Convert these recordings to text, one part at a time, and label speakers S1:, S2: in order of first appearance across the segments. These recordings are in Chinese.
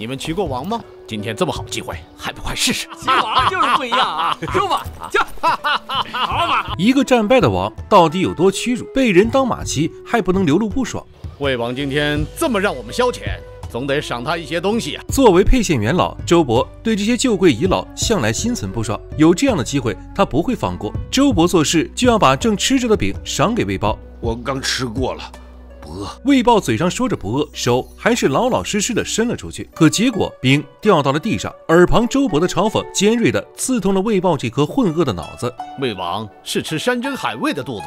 S1: 你们骑过王吗？今天这么好机会，还不快试试？
S2: 骑王就是不一样啊！出吧，驾！好马。
S3: 一个战败的王到底有多屈辱？被人当马骑还不能流露不爽。
S1: 魏王今天这么让我们消遣，总得赏他一些东西啊！
S3: 作为沛县元老，周勃对这些旧贵遗老向来心存不爽。有这样的机会，他不会放过。周勃做事就要把正吃着的饼赏给魏豹。
S4: 我刚吃过了。
S3: 饿魏豹嘴上说着不饿，手还是老老实实的伸了出去。可结果饼掉到了地上，耳旁周勃的嘲讽尖锐的刺痛了魏豹这颗混饿的脑子。
S1: 魏王是吃山珍海味的肚子，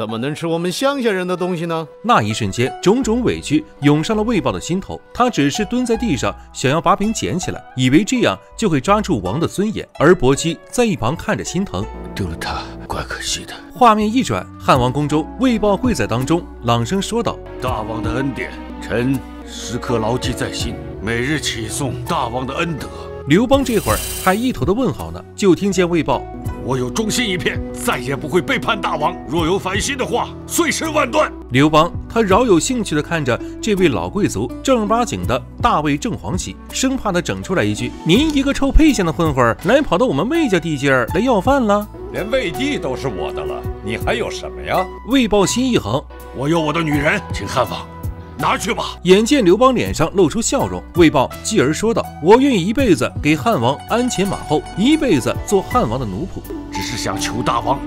S1: 怎么能吃我们乡下人的东西呢？
S3: 那一瞬间，种种委屈涌上了魏豹的心头。他只是蹲在地上，想要把饼捡起来，以为这样就会抓住王的尊严。而伯姬在一旁看着心疼，
S4: 丢了他，怪可惜的。
S3: 画面一转，汉王宫中，魏豹跪在当中，朗声说道：“
S4: 大王的恩典，臣时刻牢记在心，每日起颂大王的恩德。”
S3: 刘邦这会儿还一头的问号呢，就听见魏豹：“
S4: 我有忠心一片，再也不会背叛大王。若有反心的话，碎尸万段。”
S3: 刘邦他饶有兴趣的看着这位老贵族，正儿八经的大魏正黄旗，生怕他整出来一句：“您一个臭沛县的混混，来跑到我们魏家地界儿来要饭了。”
S5: 连魏地都是我的了，你还有什么呀？
S3: 魏豹心一横，
S4: 我有我的女人，请汉王拿去吧。
S3: 眼见刘邦脸上露出笑容，魏豹继而说道：“我愿意一辈子给汉王鞍前马后，一辈子做汉王的奴仆，
S4: 只是想求大王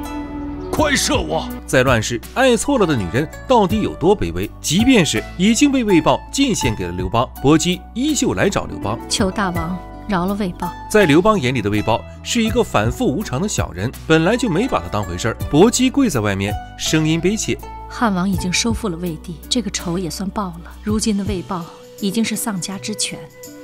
S4: 宽赦我。”
S3: 在乱世，爱错了的女人到底有多卑微？即便是已经被魏豹进献给了刘邦，伯姬依旧来找刘邦，
S6: 求大王。饶了魏豹，
S3: 在刘邦眼里的魏豹是一个反复无常的小人，本来就没把他当回事儿。伯姬跪在外面，声音悲切：“
S6: 汉王已经收复了魏地，这个仇也算报了。如今的魏豹已经是丧家之犬，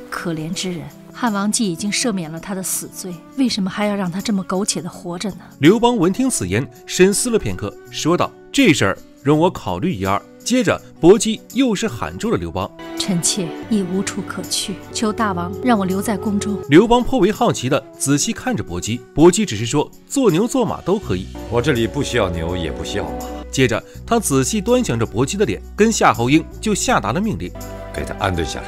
S6: 可怜之人。汉王既已经赦免了他的死罪，为什么还要让他这么苟且的活着呢？”
S3: 刘邦闻听此言，深思了片刻，说道：“这事儿容我考虑一二。”接着，伯姬又是喊住了刘邦。
S6: 臣妾已无处可去，求大王让我留在宫中。
S3: 刘邦颇为好奇的仔细看着伯姬，伯姬只是说做牛做马都可以，
S5: 我这里不需要牛，也不需要马。
S3: 接着，他仔细端详着伯姬的脸，跟夏侯婴就下达了命令，
S5: 给他安顿下来。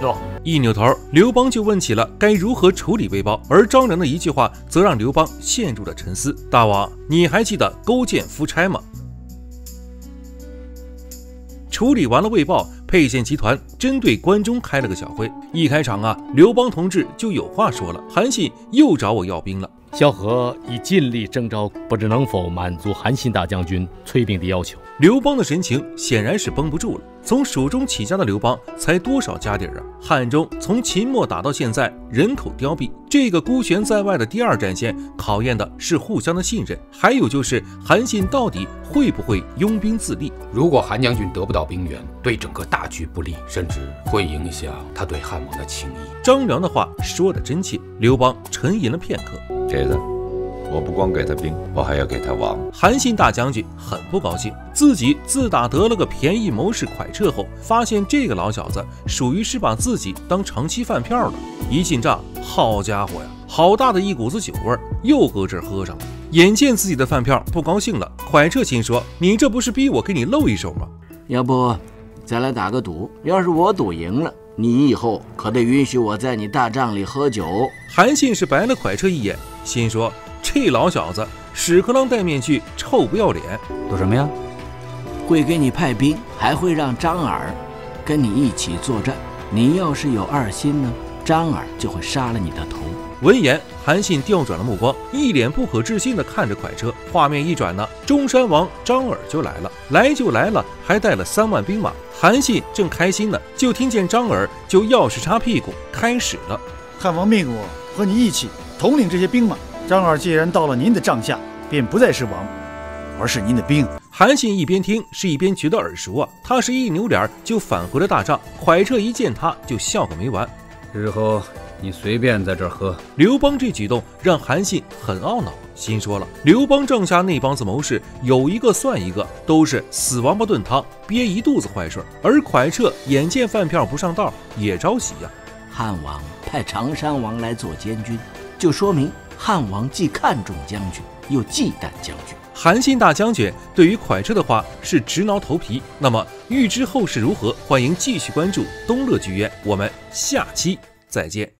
S1: 诺。
S3: 一扭头，刘邦就问起了该如何处理魏豹，而张良的一句话则让刘邦陷入了沉思。大王，你还记得勾践夫差吗？处理完了魏豹，沛县集团针对关中开了个小会。一开场啊，刘邦同志就有话说了：“韩信又找我要兵了。”
S7: 萧何已尽力征召，不知能否满足韩信大将军催兵的要求。
S3: 刘邦的神情显然是绷不住了。从蜀中起家的刘邦才多少家底儿啊？汉中从秦末打到现在，人口凋敝。这个孤悬在外的第二战线，考验的是互相的信任，还有就是韩信到底会不会拥兵自立？
S8: 如果韩将军得不到兵源，对整个大局不利，甚至会影响他对汉王的情谊。
S3: 张良的话说的真切。刘邦沉吟了片刻，
S5: 这子。我不光给他兵，我还要给他王。
S3: 韩信大将军很不高兴，自己自打得了个便宜谋士蒯彻后，发现这个老小子属于是把自己当长期饭票了。一进帐，好家伙呀，好大的一股子酒味儿，又搁这儿喝上了。眼见自己的饭票不高兴了，蒯彻心说：“你这不是逼我给你露一手吗？
S9: 要不再来打个赌？要是我赌赢了，你以后可得允许我在你大帐里喝酒。”
S3: 韩信是白了蒯彻一眼，心说。这老小子屎壳郎戴面具，臭不要脸！
S9: 赌什么呀？会给你派兵，还会让张耳跟你一起作战。你要是有二心呢，张耳就会杀了你的头。
S3: 闻言，韩信调转了目光，一脸不可置信地看着蒯车。画面一转呢，中山王张耳就来了，来就来了，还带了三万兵马。韩信正开心呢，就听见张耳就钥匙插屁股开始了：“
S10: 汉王命我和你一起统领这些兵马。”张耳既然到了您的帐下，便不再是王，而是您的兵。
S3: 韩信一边听，是一边觉得耳熟啊。他是一扭脸就返回了大帐。蒯彻一见他，就笑个没完。
S11: 日后你随便在这儿喝。
S3: 刘邦这举动让韩信很懊恼，心说了：刘邦帐下那帮子谋士，有一个算一个，都是死王八炖汤，憋一肚子坏水。而蒯彻眼见饭票不上道，也着急呀。
S9: 汉王派常山王来做监军，就说明。汉王既看重将军，又忌惮将军。
S3: 韩信大将军对于蒯彻的话是直挠头皮。那么欲知后事如何，欢迎继续关注东乐剧院，我们下期再见。